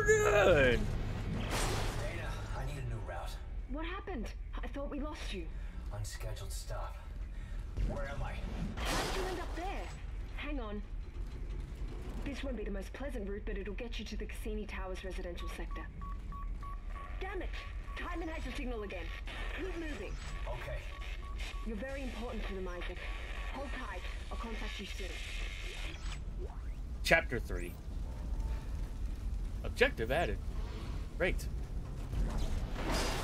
we're good. Daina, I need a new route. What happened? I thought we lost you. Unscheduled stop. Where am I? How did you end up there? Hang on. This won't be the most pleasant route, but it'll get you to the Cassini Towers residential sector. Damn it! Tiedemann has the signal again. Keep moving. Okay. You're very important to them, Isaac. Hold tight. I'll contact you soon. Chapter 3. Objective added. Great.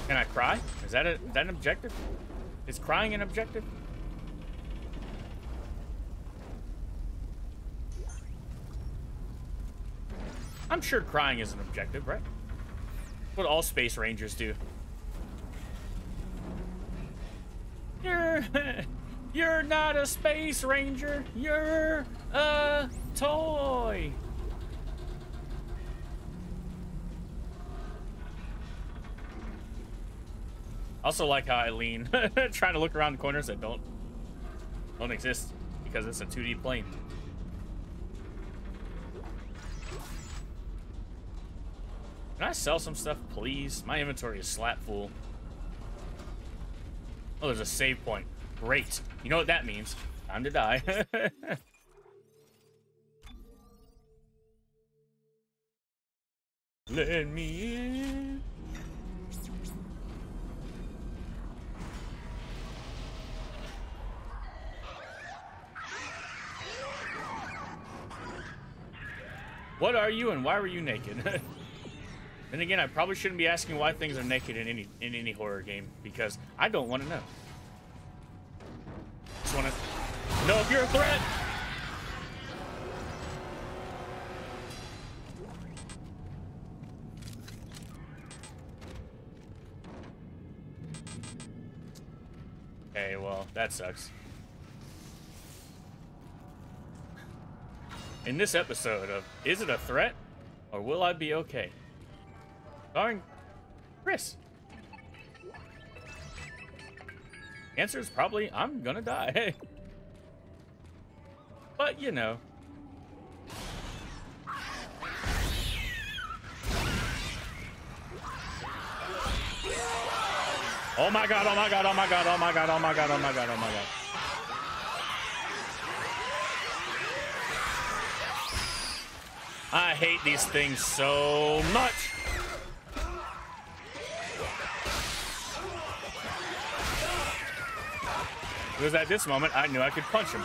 Can I cry? Is that, a, is that an objective? Is crying an objective? I'm sure crying is an objective, right? What all space rangers do. You're you're not a space ranger. You're a toy. Also like how I lean, trying to look around the corners that don't don't exist because it's a 2D plane. Can I sell some stuff, please? My inventory is slap full. Oh, there's a save point. Great. You know what that means. Time to die. Let me in. What are you and why were you naked? then again, I probably shouldn't be asking why things are naked in any in any horror game because I don't want to know. Just want to know if you're a threat. Okay, well, that sucks. In this episode of Is It a Threat or Will I Be Okay? Starring Chris. Answer is probably I'm gonna die. but you know. Oh my god, oh my god, oh my god, oh my god, oh my god, oh my god, oh my god. Oh I hate these things so much. It was at this moment I knew I could punch him.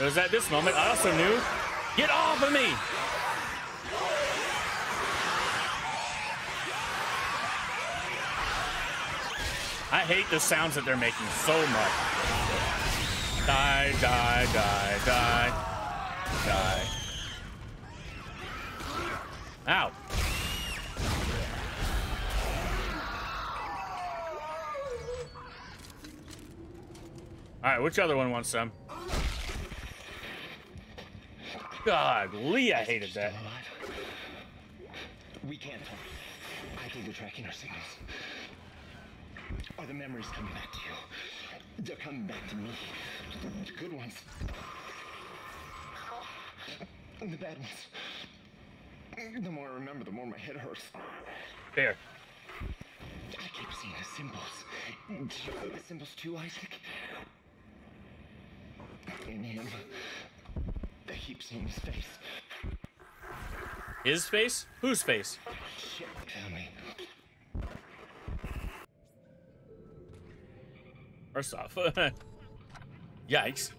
It was at this moment I also knew, get off of me! I hate the sounds that they're making so much. Die, die, die, die, Ow. All right, which other one wants some? God, Lee, I hated that. We can't talk. I think they're tracking our signals. Are the memories coming back to you? They're coming back to me. The good ones. The bad ones. The more I remember, the more my head hurts. There. I keep seeing the symbols. The symbols too, Isaac. In him. I keep seeing his face. His face? Whose face? Shit, family. First off, yikes.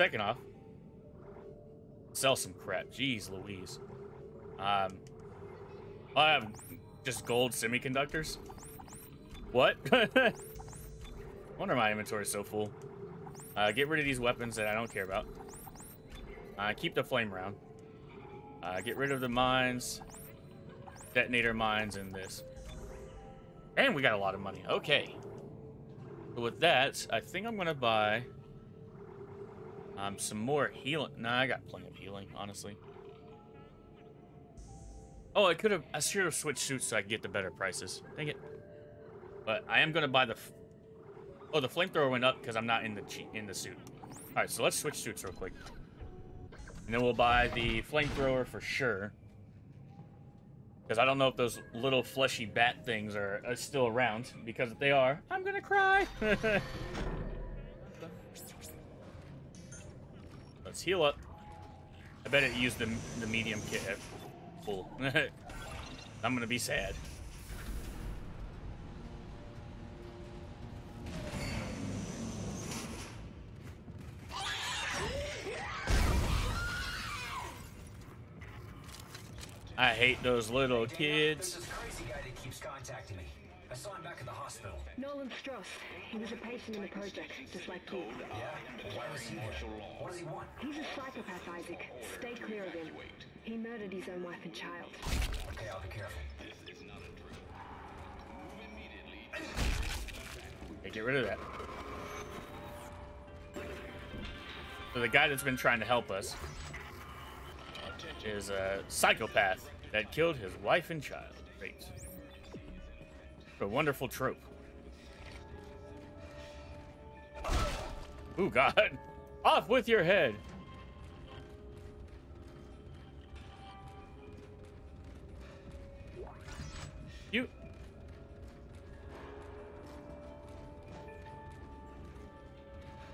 Second off, sell some crap. Jeez Louise. Um, I have just gold semiconductors. What? Wonder my inventory is so full. Uh, get rid of these weapons that I don't care about. Uh, keep the flame round. Uh, get rid of the mines, detonator mines, and this. And we got a lot of money. Okay. So with that, I think I'm gonna buy um, some more healing. Nah, I got plenty of healing, honestly. Oh, I could have. I should have switched suits so I could get the better prices. Dang it. But I am gonna buy the. Oh, the flamethrower went up because I'm not in the in the suit. All right, so let's switch suits real quick. And then we'll buy the flamethrower for sure. Because I don't know if those little fleshy bat things are, are still around. Because if they are, I'm gonna cry. Let's heal up. I bet it used the, the medium kit at full. I'm gonna be sad. I hate those little kids. This crazy guy that keeps contacting me. I saw him back at the hospital. Nolan Stross. He was a patient in the project, just like you. Yeah? Why was he there? What does he want? He's a psychopath, Isaac. Stay clear of him. He murdered his own wife and child. Okay, I'll be careful. This is not a dream. Move immediately. Get rid of that. So the guy that's been trying to help us is a psychopath that killed his wife and child. Great. A wonderful trope. Ooh, God. Off with your head. You.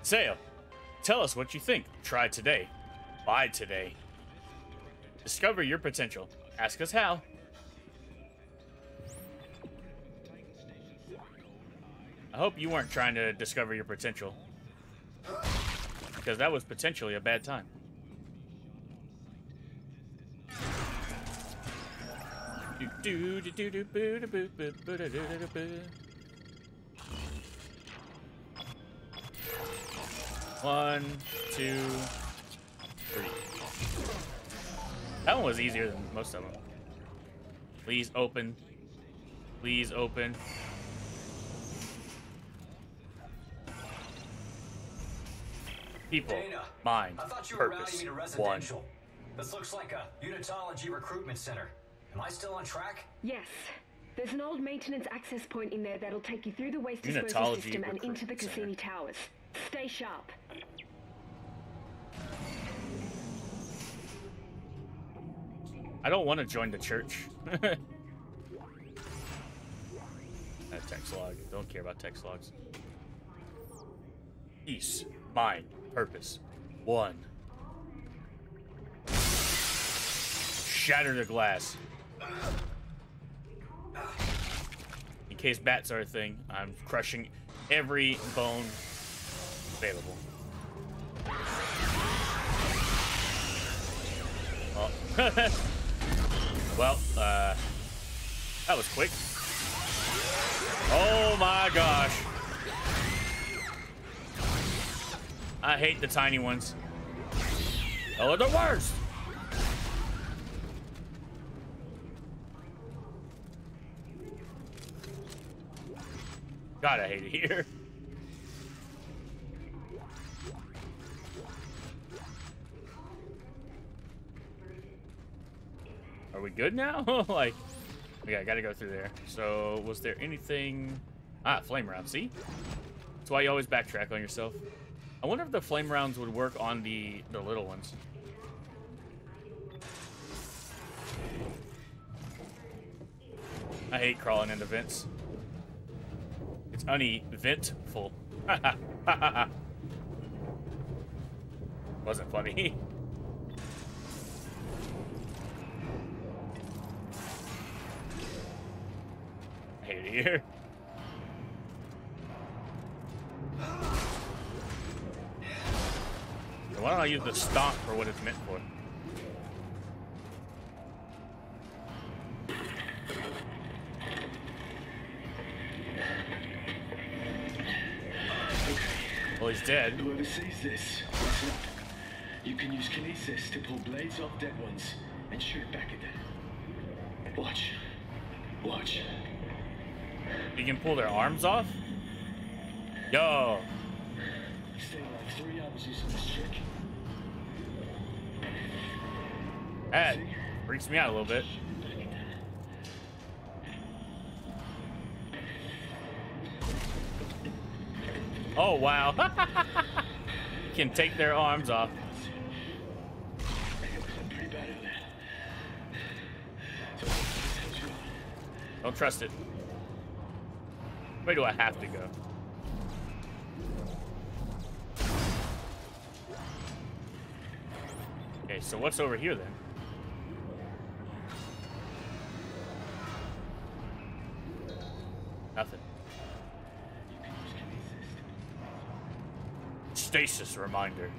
Sale, tell us what you think. Try today. Buy today. Discover your potential. Ask us how. I hope you weren't trying to discover your potential. Because that was potentially a bad time. One, two, three. That one was easier than most of them. Please open. Please open. People, Daina, mind, I thought you were purpose, me to one. This looks like a unitology recruitment center. Am I still on track? Yes. There's an old maintenance access point in there that'll take you through the waste disposal system and into the Recruitment Center. Cassini Towers. Stay sharp. I don't want to join the church. that text log. Don't care about text logs. Peace, mind, purpose. One. Shatter the glass. In case bats are a thing, I'm crushing every bone available. Oh. well, uh, that was quick. Oh my gosh. I hate the tiny ones. Oh, they're the worst. God, I hate it here. Are we good now? like, okay, I gotta go through there. So, was there anything? Ah, flame round. See? That's why you always backtrack on yourself. I wonder if the flame rounds would work on the the little ones. I hate crawling into vents. It's uneventful. Wasn't funny. I hate it here. Use the stomp for what it's meant for? Well, he's dead. Whoever sees this, listen up. You can use kinesis to pull blades off dead ones and shoot back at them. Watch. Watch. You can pull their arms off? Yo! Stay like three hours using this trick. That freaks me out a little bit. Oh, wow. Can take their arms off. Don't trust it. Where do I have to go? Okay, so what's over here then? Nothing. Stasis reminder.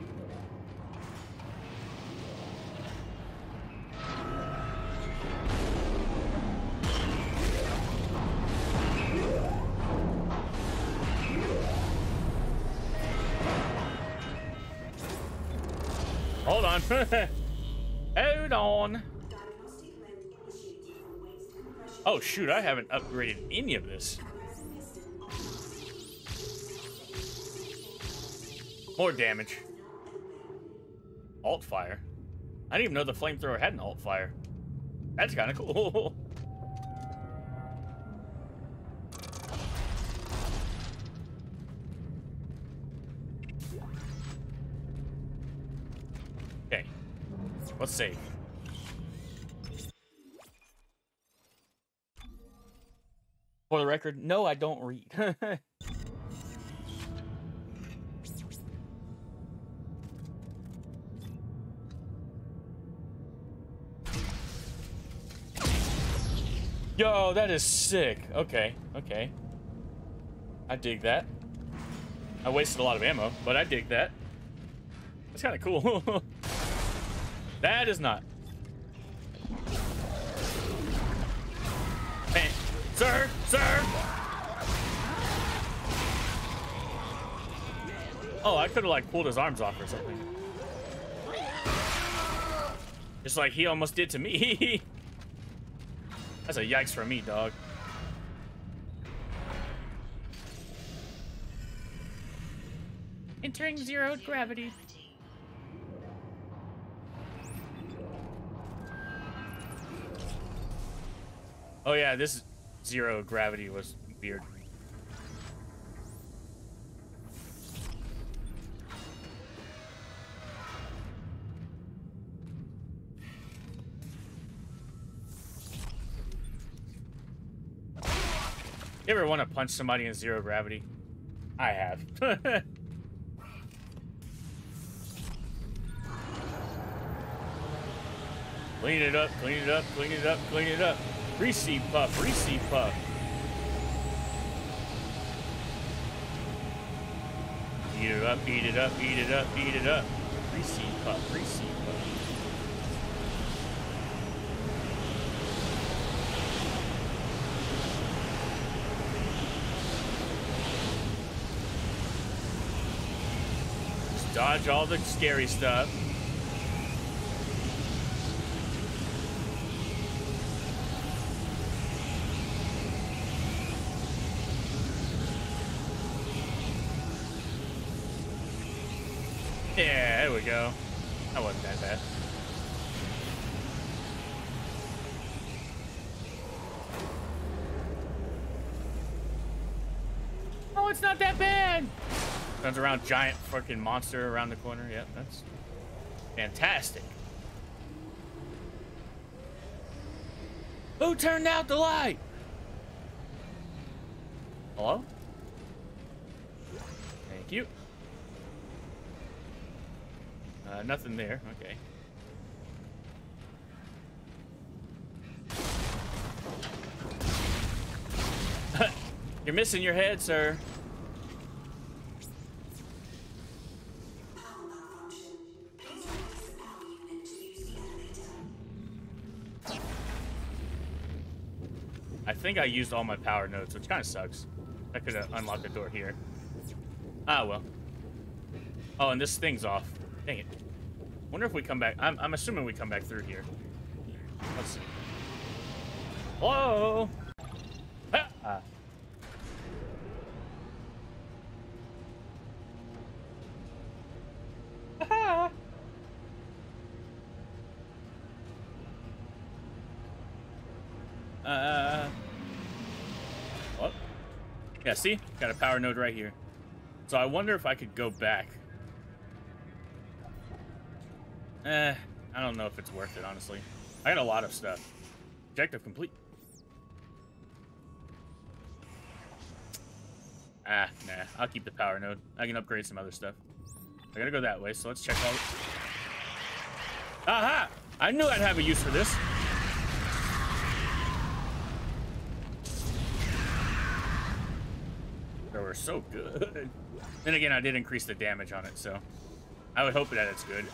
Hold on. Hold on. Oh shoot, I haven't upgraded any of this. More damage. Alt fire. I didn't even know the flamethrower had an alt fire. That's kind of cool. okay. Let's save. For the record, no, I don't read. Yo, that is sick. Okay, okay. I dig that. I wasted a lot of ammo, but I dig that. That's kind of cool. that is not. Hey, sir, sir. Oh, I could have like pulled his arms off or something. Just like he almost did to me. That's a yikes for me, dog. Entering zero gravity. Oh yeah, this zero gravity was weird. You ever want to punch somebody in zero gravity? I have. clean it up, clean it up, clean it up, clean it up. Receive puff, receive puff. Eat it up, eat it up, eat it up, eat it up. Receive puff, puff. Just dodge all the scary stuff. Yeah, there we go. That wasn't that bad. Oh, it's not that bad. Turns around, giant fucking monster around the corner. Yep, that's fantastic. Who turned out the light? Hello? Thank you. Uh, nothing there. Okay. You're missing your head, sir. I think I used all my power nodes, which kind of sucks. I could have unlocked the door here. Ah, well. Oh, and this thing's off. Dang it. Wonder if we come back. I'm, I'm assuming we come back through here. Let's see. Whoa! Yeah, see? Got a power node right here. So I wonder if I could go back. Eh, I don't know if it's worth it, honestly. I got a lot of stuff. Objective complete. Ah, nah. I'll keep the power node. I can upgrade some other stuff. I gotta go that way, so let's check all... Aha! I knew I'd have a use for this. so good. Then again, I did increase the damage on it, so... I would hope that it's good.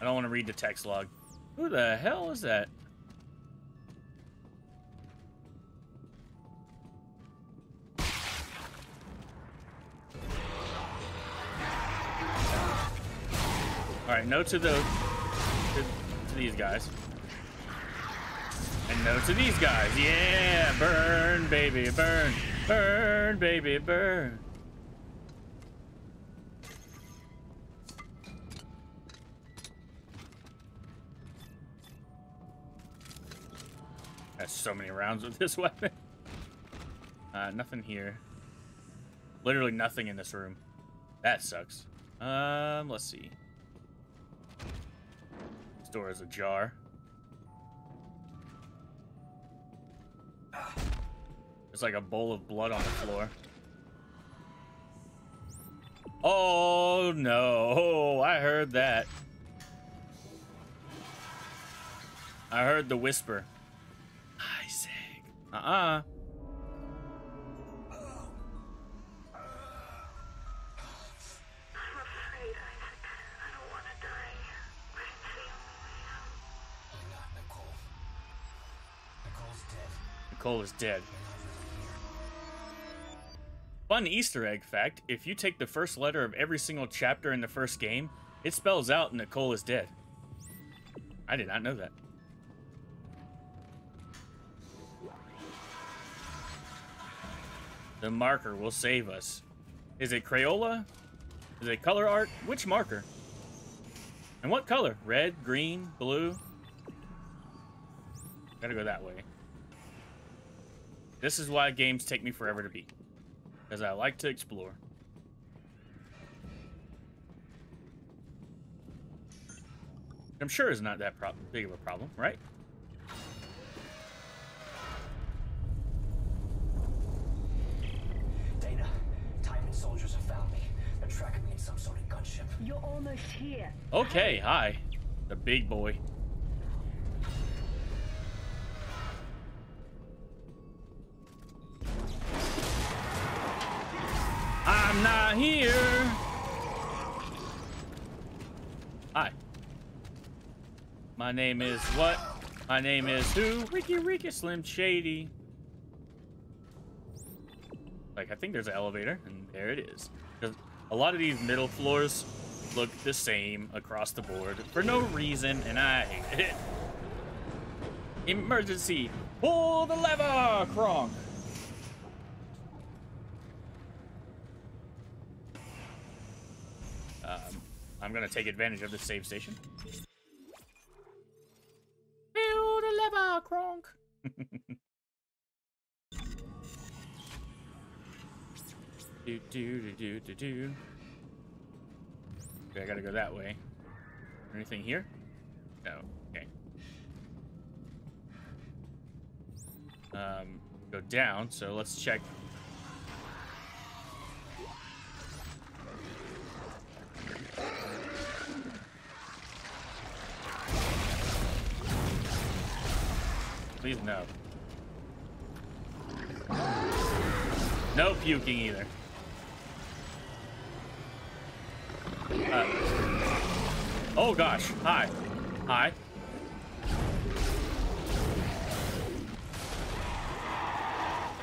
I don't want to read the text log. Who the hell is that? All right, no to the to, to these guys, no to these guys. Yeah, burn, baby, burn, burn, baby, burn. That's so many rounds with this weapon. Uh, nothing here. Literally nothing in this room. That sucks. Um, let's see. This door is ajar. There's like a bowl of blood on the floor. Oh no, oh, I heard that. I heard the whisper. Isaac. Uh-uh. I'm afraid, Isaac. Fun Easter egg fact if you take the first letter of every single chapter in the first game, it spells out Nicole is dead. I did not know that. The marker will save us. Is it Crayola? Is it color art? Which marker? And what color? Red, green, blue? Gotta go that way. This is why games take me forever to beat. Because I like to explore. I'm sure it's not that prob- big of a problem, right? Daina, Tiedemann soldiers have found me. They're tracking me in some sort of gunship. You're almost here. Okay, hi. The big boy. Name is what? My name is who? Ricky Ricky Slim Shady. Like, I think there's an elevator, and there it is. a lot of these middle floors look the same across the board for no reason, and I hate it. Emergency! Pull the lever, Kronk! Um, I'm gonna take advantage of this save station. Pull Kronk! do do do do do do. Okay, I gotta go that way. Anything here? No. Okay. Um, go down. So let's check. Please no. No puking either. Uh, oh gosh. Hi. Hi.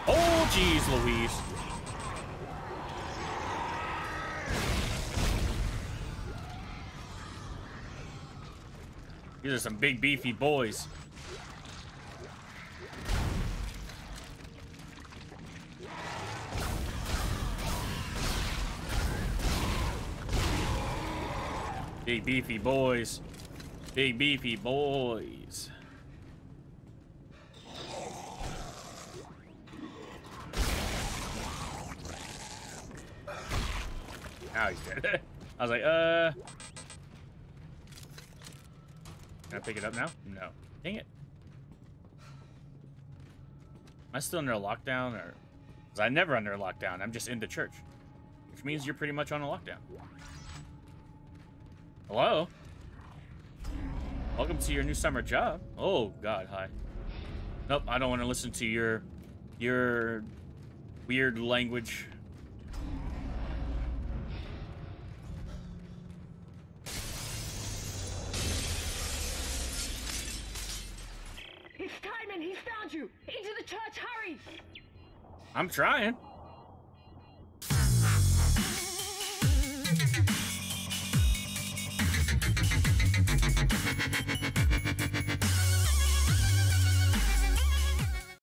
Oh jeez, Louise. These are some big beefy boys. Big beefy boys. Big beefy boys. Now he's dead. I was like, uh. Can I pick it up now? No. Dang it. Am I still under a lockdown, or? Cause I never under lockdown. I'm just in the church, which means you're pretty much on a lockdown. Hello. Welcome to your new summer job. Oh God, hi. Nope, I don't want to listen to your your weird language. It's Tiedemann! He's found you! Into the church, hurry! I'm trying.